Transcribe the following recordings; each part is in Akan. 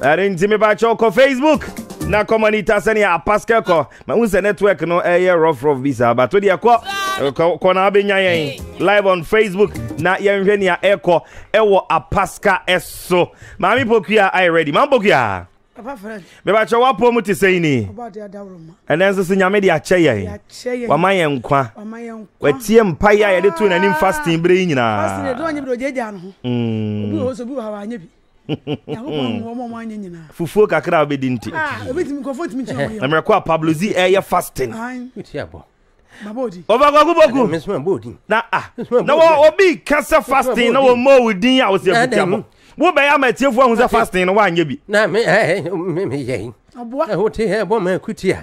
ɛne nti mebakyɛw kɔ facebook na kɔ monitor sɛnea apaskɛ kɔ ma hu sɛ network no ɛyɛ rɔfrɔf bi saa bato deɛ kɔ kɔ na abɛnya yɛn live on facebook na yɛnhwɛ nea ɛkɔ ɛwɔ apaska ɛso maame pokua ayɛ ready maame pokua mebakyɛ woapɔ mu te sɛi ni ɛnɛ nso so nyame de akyɛ yɛn wama yɛn nkwa watie mpaeɛ a yɛde to n'anim fasting berɛ yi nyinaa fufuo kakra a wobɛdi nti mmerɛ kɔ a pablo zi ɛyɛ fasting ɔbakwakuboku na ah na obi ka sɛ fasting na wɔmmɔ wo din a wo sɛ afitiabɔ wobɛyɛ ama atiefoɔ ahu sɛ fasting no woanyɛ bi na meyɛ ɛbɔ ma akutia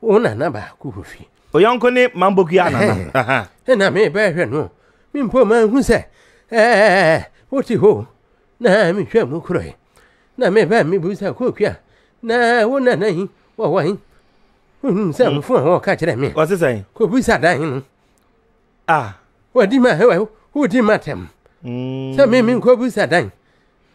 Wo nana baako wɔ fie. O yɔnko ne Mambokwi a nana. Ɛna mebɛhwɛ no, me mpo manhu sɛ ɛɛ wote hɔ na mehwɛ mu korɔe. Na mebɛ mebisa Koki a na wo nana yi wɔ wɔn wonim sɛ mfo a wɔka kyerɛ me. Wɔse sɛn? Kɔbisa dan no. Ah. Wɔdi ma wodi ma tɛm. Sɛ me menkɔbisa dan.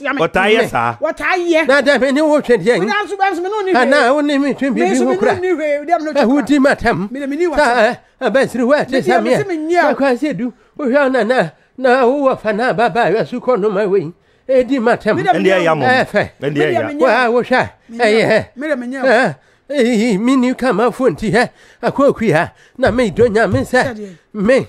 Wɔtaa yɛ saa. Wɔtaa yɛ. Na dɛ me ne wo twɛn yɛn. Na nso bɛnso me ne wo ni hwee. Ana wo ne me twɛn bi bi ho kura. Me nso me ne wo ni hwee. Dɛ me ne wo twɛn kura. Ɛho di ma tam. Me ne me ni wa tam. Sɛ abɛnsiri wa te sɛ meɛ. Me deɛ me kwan sɛ du. Wohwɛ wo nana na wo wɔ fa na ba ba yɛ su kɔ no ma wei. Edi ma tam. Ɛndeɛ ya mom. Ɛfɛ. Ɛndeɛ ya. Wa wohwɛ. Ɛyɛ. Me deɛ me nyɛ. Ɛyi me ni kama fo nti hɛ. Akɔ kuya na me dɔ nya me sɛ. Me.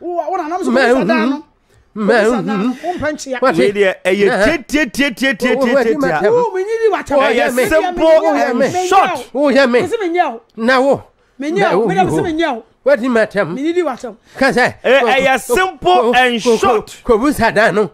wei deɛ ɛyɛ tietietietietiɛyɛ simple and short woyɛ me na wo wadi matɛm ka sɛ ɛyɛ simple and short kɔbu sadan no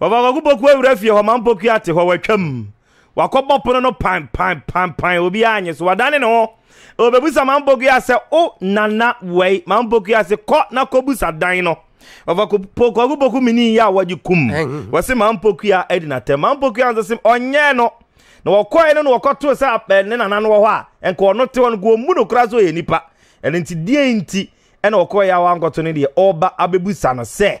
Wɔfa Kwaku Poku awura fie hɔ ma Mpokuya te hɔ, watwam. Wakɔbɔ pono no pan pan pan pan, obiara anye so. Wadane ne ho. Obebusa ma Mpokuya sɛ, o nana wei? Ma Mpokuya se, kɔ na kɔbusa dan no. Wɔfa Kwaku Poku mini yɛ a wɔgye kum. Wɔse ma Mpokuya adi n'atɛm. Ma Mpokuya nso se ɔnyɛɛ no. Na wɔkɔe no na wɔkɔtoo sɛ eh, ne nana no wɔ hɔ a, nka ɔno te hɔ no, nka ɔmmu no koraa sɛ ɔyɛ nipa. Ɛno nti, deɛn nti ɛna ɔkɔe a wankɔto ne deɛ ɔba abebusa no sɛ,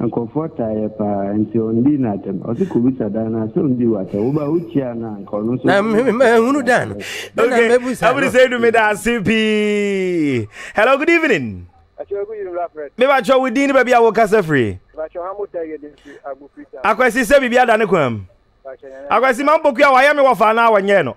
Nkurɔfoɔ taa yɛ paa nti ɔndi no atɛm. Ɔse kɔbisa dan no a sɛ ɔndi wo atɛm. Woba a wokyiaa no a anka ɔno nso Na ɔbɛnya mema atɛm hunu dan no. Ɛna Okay, mɛbusa Abudi no. Seidu meda ase pii. Hello, good evening. Akyɛ gu yiri mmra frɛ. Mepakyɛ wo din ne baabi a wokasa firi. Mepakyɛ Hamo Tɛgɛ de firi Agbo Freetown. Akwasi sɛ biribi ada ne kwan mu. Mepakyɛ Nyame Akwasi ma mpokua wayɛ me wɔfa anaa wɔnyɛɛ no.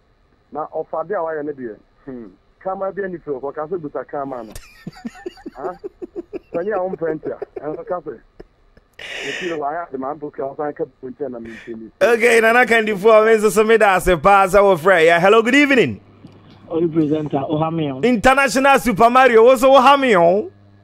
na ɔfa ade a wayɛ no deɛ hmm kraman bi ani fɛ o kɔka sɛ busa kraman no ah panin a wompɛ ntia ɛno ka sɛ ɛfie wayɛ ade ma mpo kra wosan ka bu nkyɛn na mentɛ ni okay nana kandifoɔ me nso so meda ase paa sɛ wofrɛ yɛ hello good evening Only presenter, Ohamio. International Super Mario, also Ohamio.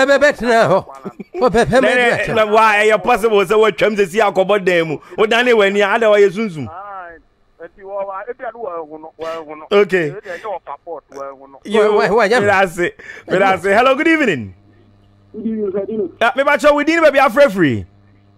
ɛbɛbɛtena hɔ ɔbɛpɛ ma ɛde atwam Nana, wa ɛyɛ possible sɛ watwam sɛ si akɔbɔ dan mu wodane w'ani a ada ɔyɛ sunsum okay medase medase hello good evening mebakyɛ wodin baabi afrɛ firi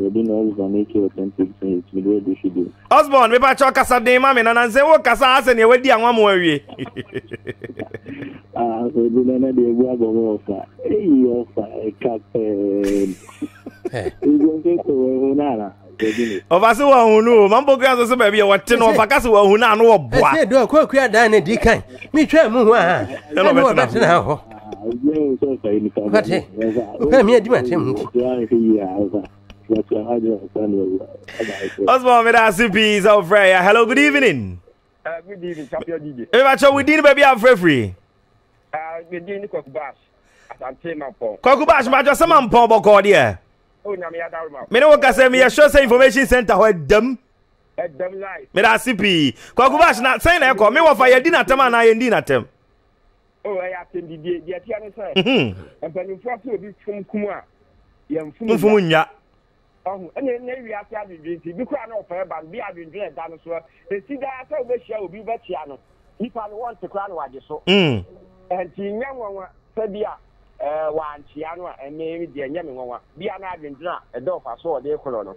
Yɛde na Osborn ɛkɛ authentic sɛ yɛtumi de adi hwɛ bio. Osborn mepa kyɛw kasa den ma me na nansen wo kasa asɛ nea wadi anwa mo awie. ah so ebi na na de ebu abɔ mo ɔfa eyi ɔfa ɛka pɛɛ ebi nso sɛ wɔn ho na ara ɔfa se wɔn ho no o mampo kura nso so baabi yɛ wɔte no ɔfa ka se wɔn ho na ano ɔboa. ɛsɛ dɔɔ kɔɔ kura dan ne di kan metwaa mu ho a ɛne wɔbɛtena hɔ. Osborne, me da se pii sɛ wofrɛ ya. Hello, good evening. Uh, good evening, champion DJ. Ebe ba cho within baby am free free. Ah, me din ni Kokubash. Asante Mampong. Kokubash ma jo se Mampong boko dia. Oh, nya me adaru ma. Me ne wo ka se me show se information center ho edam. Edam live. Me da se pii. Kokubash na sen na ekọ. Me wo fa ye di na tem ana ye ndi na tem. Oh, ɛyɛ asɛm bi die, deɛ ɛteɛ ne sɛ, mm-hmm. mpanimfoɔ sɛ obi fom kum a, yɛmfom nya. ɔho ɛna ɛnɛ wiase adwendwen nti bi koraa na ɔpɛɛ ba no bi adwendwen ɛda no soɔ ɛsi daa sɛ wobɛhyia obi wobɛkyea no nipa no wɔnte koraa na wagye so ɛnti mm. nyɛ nwanwa sɛ bi a wankyea no a ɛmɛ deɛ nyɛ me nwanwa bia na adwendwen a ɛdɔɔfa so ɔde korɔ no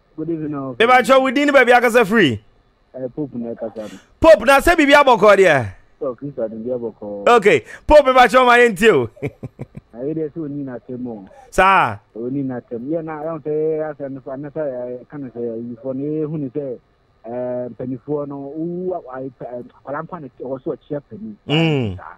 Good evening all. Meba kyɛ wo din ne baabi akasa firi. Eh, Pope na ɛkasa no. Pope na sɛ biribi abɔkɔɔ deɛ. Sɛ Kristo ade biribi abɔkɔɔ. Okay, Pope meba kyɛ ɔma yɛntie o. Ayɛ deɛ sɛ ɔni n'asɛm o. Saa. Ɔni n'asɛm. Yɛ na ɛho sɛ yɛyɛ asɛm no so anɛ sɛ ɛka no sɛ ayifoɔ no yɛhu ne sɛ mpanimfoɔ no wowu akwadaa mpo a na ɔwɔ so ɔkyea panin. Saa.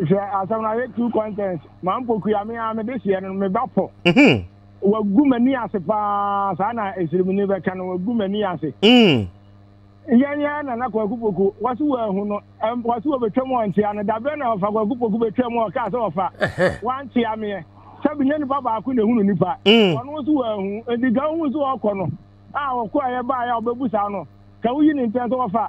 Hwɛ asɛm no ayɛ two contents. Ma mpokua me ara mede seɛ no me ba pɔ. Mm-hmm. Wagu m'ani ase paa saa na esirimuni bɛka no wagu m'ani ase. Mm. Yɛn yɛn na na kwaku poku wɔsi wɔahu no wɔsi wɔbɛtwam wɔnkyea no dabɛn na wɔfa kwaku poku bɛtwam wɔ kaa sɛ wɔfa wɔankyea meɛ sɛbi nyɛ nipa baako na ehunu nipa mm. wɔn wɔsi wɔahu nti ka ohun so wɔkɔ no a wɔkɔ a yɛbaa yɛ a wɔbɛbu saa no ka woyi ne ntɛn so wɔfa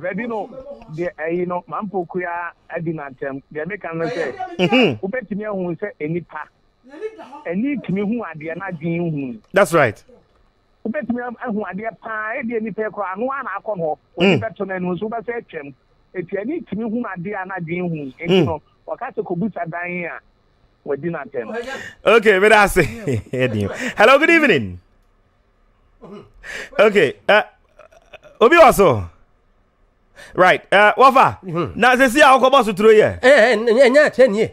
Baabi no, deɛ ɛyi no, mampokua adi mantam. Deɛ meka no sɛ, mhm. wobɛtumi ahu sɛ nnipa ani tumi hu adeɛ na adwene nhu. That's right. wobɛtumi ahu adeɛ paa ɛdi nnipa yi koraa ano a na akɔ hɔ wɔde mm. bɛto no anu nso wobɛsɛ atwam ɛti ani tumi hu adeɛ a na adwene hu ɛnti mm. no wɔka sɛ kɔbusa dan a wɔadi no atɛm okay meda ase hello good evening okay uh, obi wɔ so right uh, wɔfa hmm. na sɛsi a wokɔbɔ so turo yɛ ɛnyɛ akyɛ nie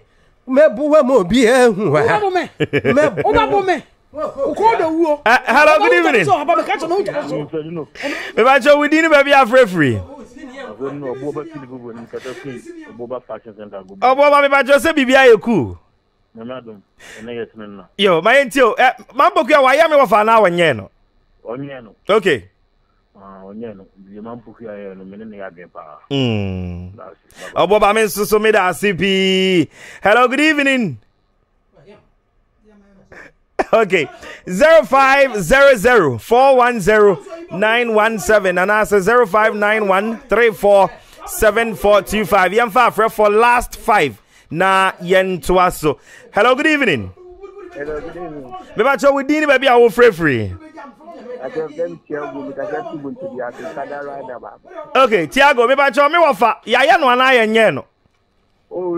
mɛbo wa ma obi ahu wa ha wobɛbo me hello good evening mebakyɛ wodin no baabi afrɛfiri ɔboɔba mebakyɛ sɛ biribia yɛ kuu Nyame adom, ɛnɛ yɛ tene nna. Yo, ma yɛ nti o, eh, ma mpokua wayɛ me wɔfa anaa wɔnyɛɛ no? Ɔnyɛɛ no. Okay. Ah, ɔnyɛɛ no, deɛ ma mpokua yɛ no, me ne ne yɛ adwen paa. Mm. Ɔbɔ ba me nso so me da ase pii. Hello, good evening. okay 0500410917 anaasɛ 0591347425 yɛmfa afrɛfoɔ last 5 na yɛntoa so hello good evening mebakyɛ wo din ne baabi a wofrɛfiri okay tiago mebakyɛ me wɔfa yɛayɛ no anaa yɛnyɛɛ no oh,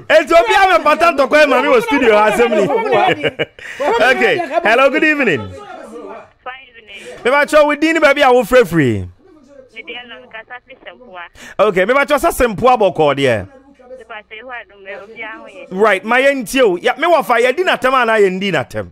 Eti obi a mepata ntɔkwa ma me wɔ studio ha asɛm ni. Okay, hello, good evening. Mebakyɛ wo din ne baabi a wofrɛfiri. Okay, mebakyɛ sɛ sempoa bɔkɔɔ deɛ. Right, ma yɛntie o. Mewɔ fa yɛdi n'atɛm anaa yɛndi n'atɛm?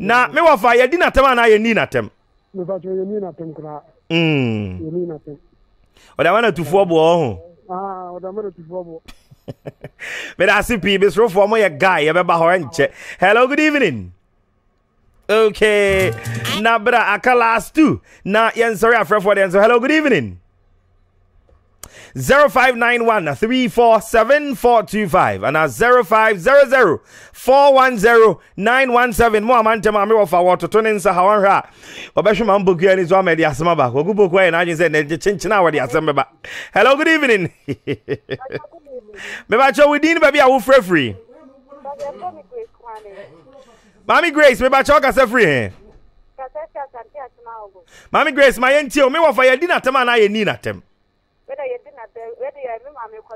Na me wɔfa yɛdi no atɛm anaa yɛnni no atɛm? Mepakyɛ yɛnni no atɛm koraa. Mm. Yɛnni no atɛm. Ɔde ama no tufoɔ boɔ wɔ ho. Ah, ɔde ama no tufoɔ boɔ. Meda ase pii besorofoɔ mo yɛ guy yɛbɛba hɔ ɛnkyɛ. Hello, good evening. Okay. Na bra aka last two. Na yɛnsɔre afrɛfoɔ deɛ nso. Hello, good evening. 0591 347425 and 0500 410 917 mo amantɛm a mewɔ fa wɔtoto ne nsa ha wɔnhwɛ a wɔbɛhwe ma mpokua ni so ama de asɛm aba kwaku pokua yɛ n'adwene sɛ nɛgye kyenkyene a wɔde asɛm bɛba hello good evening mebakyɛ wo din baabi a wofrɛfiri Maame Grace, me bakyɛ ɔkasa firi he? Kasa firi Asante Asema Ogo. Maame Grace, ma yɛn tie o, me wɔ fa yɛdi n'atɛm anaa yɛn nii n'atɛm? Wei na yɛdi n'atɛm, wei deɛ me maame kɔ,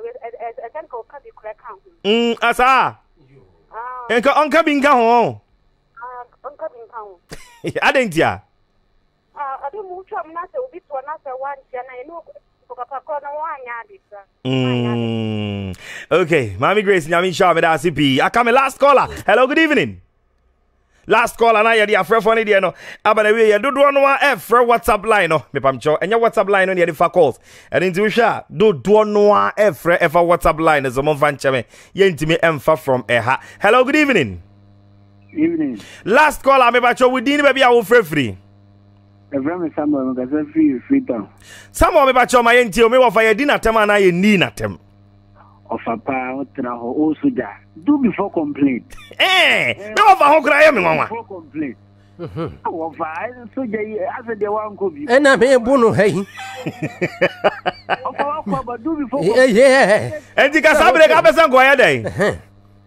ɛsɛ nka ɔka bi kura ka ho. Mm, asaa? Ah. Nka ɔnka bi nka ho. Ah, ɔnka bi nka ho. Adɛn ntia? A ɔde mmoa twaa mu na sɛ obi toa na sɛ wankyea na yɛne ɔkɔ papa korɔ na wɔanyɛ ade kora. Mm. Okay, Mami Grace Nyame nhyira me da ase pii. Aka me last caller. Hello, good evening. Last caller na yɛde afrɛfoɔ no deɛ no aba na wie yɛ dodoɔ no a ɛfrɛ WhatsApp line no mepamkyɛw ɛnyɛ WhatsApp line no na yɛde fa calls ɛno nti wohwɛ a dodoɔ no a ɛfrɛ ɛfa WhatsApp line no so momfa nkyɛ me yɛntumi ɛmfa from ɛha. Hello, good evening. Evening. Last caller, me bacho wo din baby a wo frɛ firi. Ɛfrɛ me Samuel, me kasa firi Freetown. Samuel me bacho ma yɛn tie o, me wɔfa yɛ di n'atɛm anaa yɛ nii n'atɛm. Ɔfa paa, ɔtena hɔ, o soja. Do before complain. Eh, me wɔfa ho kura yɛ me nwanwa. Before complain. Wɔfa, soja yi, asɛ deɛ wankɔ bi. Ɛna me bu no ha yi. Ɔfa wakɔ, but do before complain. Ɛnti kasa abirɛ ka bɛsɛ nkɔyɛ dɛn?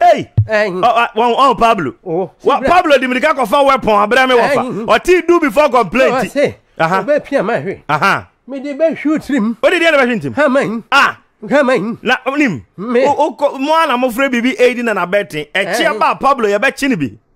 Ei! Ɔn Pablo. Oh, wa Pablo di mirika kɔfa wɛpɔn abrɛ me wɔfa. Ɔte do before complaint. Aha. Ɔbɛ pia ma hwe. Aha. Me de bɛ hwe otrim. O de deɛ na bɛ hwe ntim. Ha man. Ah. Ha man. Na nim. Me. O ko mo ana mo frɛ bibi Aiden na na bɛten. Ɛkye ba Pablo yɛ bɛ kye ne bi.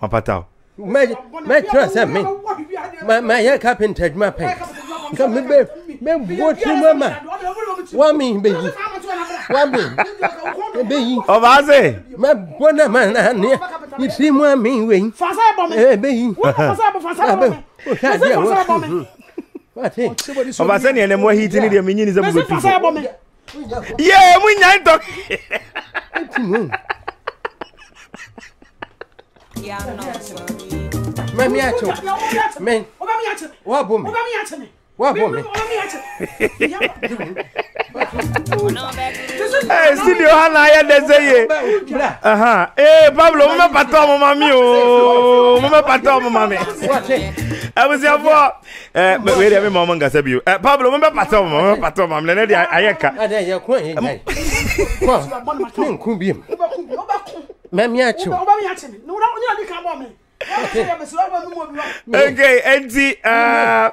mapata o. Mɛtwerɛ sɛ me mayɛ kapenta adwuma pɛn sɛ mebɛbuo tirim ama wame bɛyi wame bɛyi ɔbaase mɛbɔ na mananeɛ ne tirim ame wei bɛyi ɔbaase neɛ nɛ mo ahiti ne deɛ menyini sɛ mobɛtu so yee monnya ntɔ mami akyɛw men woabɔ me woabɔ me Hey, studio ha na ayɛ dɛ sɛ ye ee pablo mo mɛpata ɔmo ma me o mo mɛpata ɔmo ma me abusuafoɔ Eh, me we de me mom ngasa bio. Eh, Pablo me pata mo, me pata mo, me ne de aye ka. Ada ya ko aye dai. Ko. Me nku bi. Me mi ache. Oba mi ache me. No na onya di ka mo me. Okay, enti uh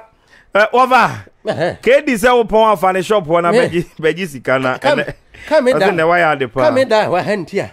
eh, wava. Kedi sɛ wopɔn afa ne shop hɔ na bɛgye sika na ɛnɛ. Kame da. Ɔsɛ na wayɛ ade paa. Kame da wa hantia.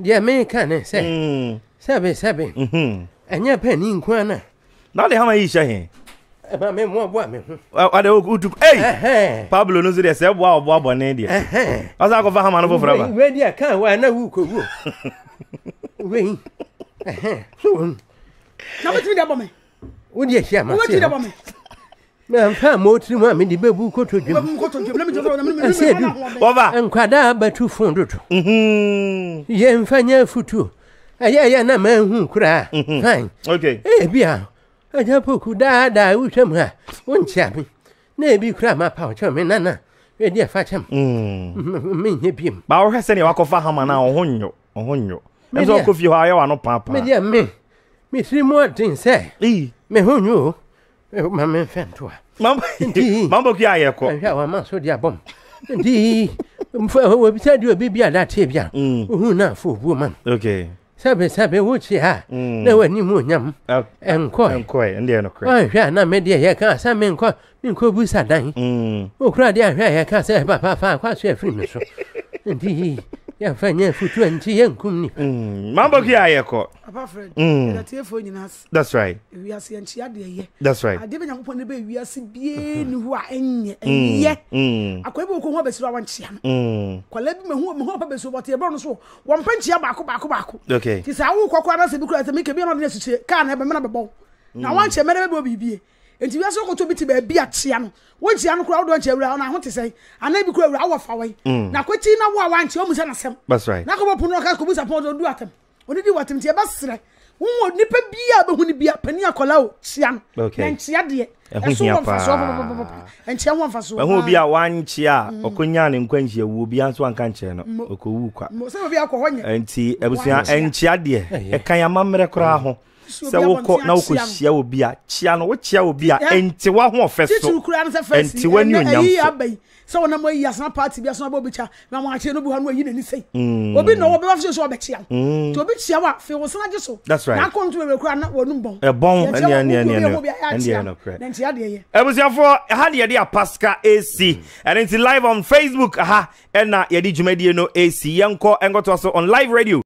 Deɛ meka ne sɛ, sɛbe sɛbe, ɛnyɛ panin nko ara na. Na ɔde hama yi hyɛ he? Ɛma me mmoaboa me ho. Ɔde wotu ei Pablo no nso deɛ sɛ ɛboa ɔboa bɔne deɛ. Ɔsan akɔfa hama no foforɔ ba. Wei deɛ kan wa na wukɔwuo. Wei. Na wotumi de abɔ me. Wode ahyia ma. Wotumi de abɔ me. Na mfa mmɔɔ tirim a mede bɛbu kotodwe mu ɛsɛ du. Nkwadaa bɛtu fo dodo. Mhm. Yɛmfa nyɛ afutuo. Ɛyɛ yɛ na manhu koraa. Mhm. Hann. Okay. Ebi a, agya poku daadaa wotwa mu a, wonkyea me. Na ebi koraa mapa wo kyɛw me nana. Ɛdi ɛfa kyɛm. Mm. Menyɛ biem. Ba wohwɛ sɛdeɛ wakɔfa hama no a ɔho nnwo. Ɔho nnwo. Ɛm sɛ ɔkɔ fie hɔ a ɔyɛ wano paapaa. Medeɛ me. Metiri mu ɔden sɛ. Me ho nnwo o. ma me mfɛ ntoa mambo kua yɛ kɔ ahwɛ a wama so de abɔm nti mfa obi sɛ de obi bi ada te bi a mm. ohu na fo buo man okay sɛbe sɛbe wo kyi a mm. na wani mu onyam ɛnkɔ ɛnkɔ ɛndeɛ no kɔ ahwɛ a na me deɛ yɛ ka sɛ me nkɔ me nkɔ bu sa dan mm. wo kura deɛ ahwɛ a yɛ ka sɛ papa fa akɔ so afiri me so nti yɛmfa nyɛ futuo nti yɛnkum ni mambo kua yɛ kɔ papa fred ɛdatiefo nyinaa That's right. Wiase yɛn kyia deɛ yɛ. That's right. Adeɛ bɛ Nyankopɔn ne bɛ wiase bie ni hɔ a ɛnyɛ ɛnyɛ. Akɔyɛ bi wɔkɔ ho abɛsiri a wɔnkyia no. Kɔlɛ bi mehu mehu apa bɛsiri wɔte ɛbɛrɛ no so wɔn mpɛ nkyia baako baako baako. Okay. Ti sɛ awo kɔkɔ anase bi kura sɛ mi kɛ bi ɛna ɔde na esikyire kaa na ɛbɛ mena bɛbɔ. Na mm. wɔn nkyɛn mɛrɛ bɛbɔ biribi. Nti wiase ɔkɔtɔ bi ti baabi akyia no. Wɔn nkyia no kura ɔdɔ nkyɛn wura ɔna ho te sɛ. Ana bi kura wura awɔ fa wɔn. Mm. Na kɔti na wo a wɔn nkyɛn wɔn mu sɛ na sɛm. That's right. Na kɔbɔ pono ɔka kɔbu sapɔn ɔdɔ du atam. Oni di watim ti ebe srɛ. Wo wɔ nipa bi a behu ni bi a pani akɔla o kyia no. Okay. Na nkyia deɛ. Ɛso wɔ mfa so papa. Nkyia wɔ mfa so. Ɛho obi a wankyia ɔkɔnya ne nkwa nhyia wu obi anso anka nkyerɛ no. Ɔkɔwu kwa. Mo sɛ obi akɔ hɔ nyɛ. Nti abusua nkyia deɛ. Ɛkan amammerɛ koraa ho. sɛ wokɔ na wokɔhyia obi a kyia no wokyia obi a ɛnte w'ahoɔfɛ so titiri kura no sɛ fɛsi ɛnte w'ani onyam so aba yi sɛ wɔn nam ayi asena paati bi asena bɔ obi kyia na wɔn akyia no bi hɔ no ayi n'ani sɛyi mm. obi na ɔbɛba fi so ɔbɛkyia no mm. nti obi kyia wa fi wosena gye so na akɔ nto bɛbɛ kura na wɔnum bɔn ɛbɔn ɛne ɛne ɛne ɛne ɛne nti adeɛ yɛ abusuafoɔ ɛha ne yɛde apaska esi ɛne nti live on facebook ha ɛna yɛde dwumadie no esi yɛnkɔ ɛnkɔtoa so on live radio